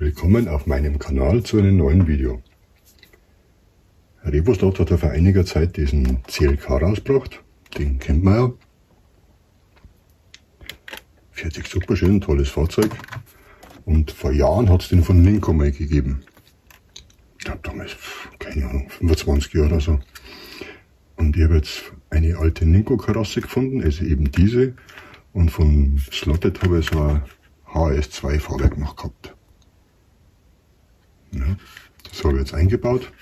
Willkommen auf meinem Kanal zu einem neuen Video. Revoslot hat ja vor einiger Zeit diesen CLK rausgebracht. Den kennt man ja. Fährt sich super schön, tolles Fahrzeug. Und vor Jahren hat es den von Linko mal gegeben. Ich glaube damals, keine Ahnung, 25 Jahre oder so. Und ich habe jetzt eine alte Ninko-Karosse gefunden, also eben diese. Und von Slotted habe ich so ein HS2 Fahrwerk noch gehabt. Das habe ich jetzt eingebaut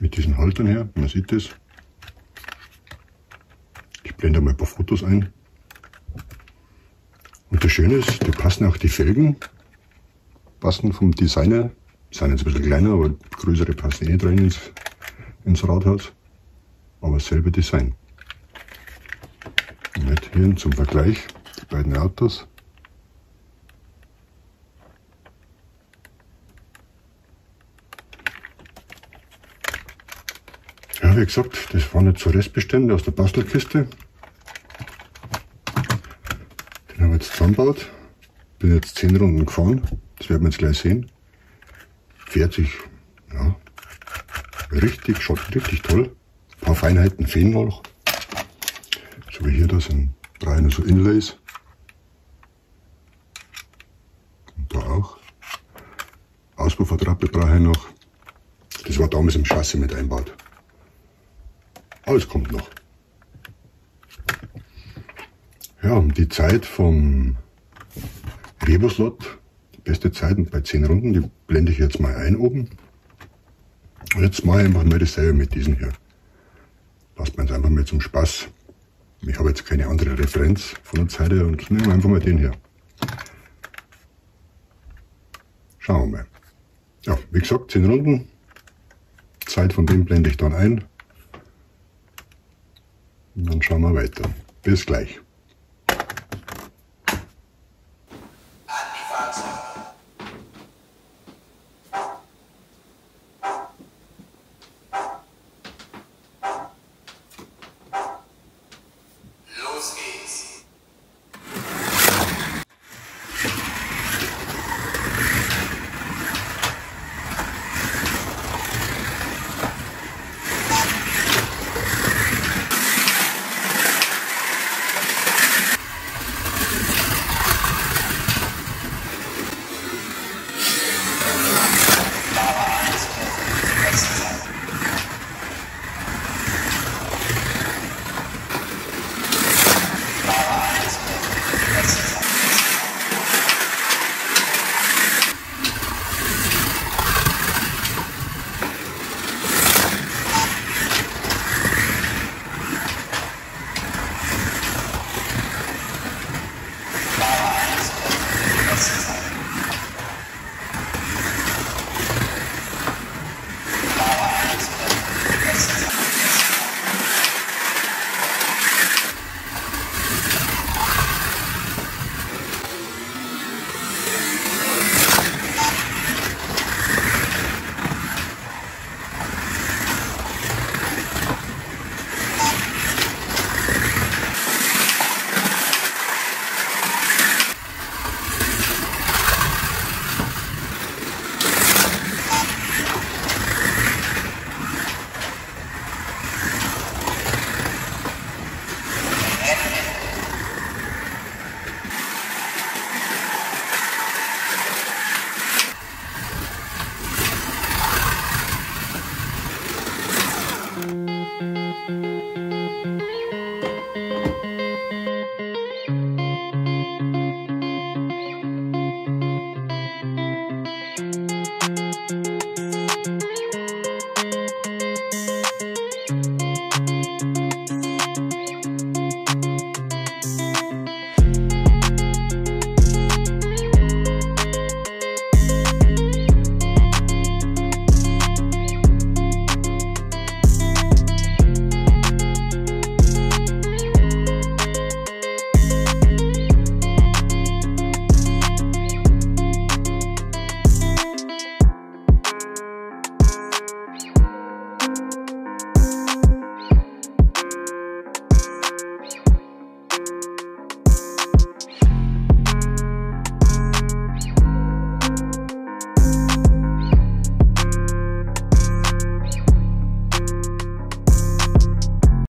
mit diesen Haltern her. Man sieht es. Ich blende mal ein paar Fotos ein. Und das Schöne ist, die passen auch die Felgen, passen vom Designer, sind jetzt ein bisschen kleiner, aber größere passen eh drin ins, ins Rathaus. Aber dasselbe Design. Und hier zum Vergleich die beiden Autos. Wie gesagt, das waren jetzt so Restbestände aus der Bastelkiste. Den haben wir jetzt zusammengebaut. Bin jetzt 10 Runden gefahren. Das werden wir jetzt gleich sehen. Fährt sich, ja, richtig, schaut richtig toll. Ein paar Feinheiten fehlen noch. So wie hier, da sind drei so Inlays. Und da auch. Auspuffattrappe brauche ich noch. Das war damals im Chassis mit einbaut. Alles kommt noch. Ja, die Zeit vom die beste Zeit bei 10 Runden, die blende ich jetzt mal ein oben. Und jetzt mache ich einfach mal dasselbe mit diesen hier. Lasst man es einfach mal zum Spaß. Ich habe jetzt keine andere Referenz von der Zeit her und nehmen wir einfach mal den hier. Schauen wir mal. Ja, wie gesagt, 10 Runden. Zeit von dem blende ich dann ein. Und dann schauen wir weiter. Bis gleich.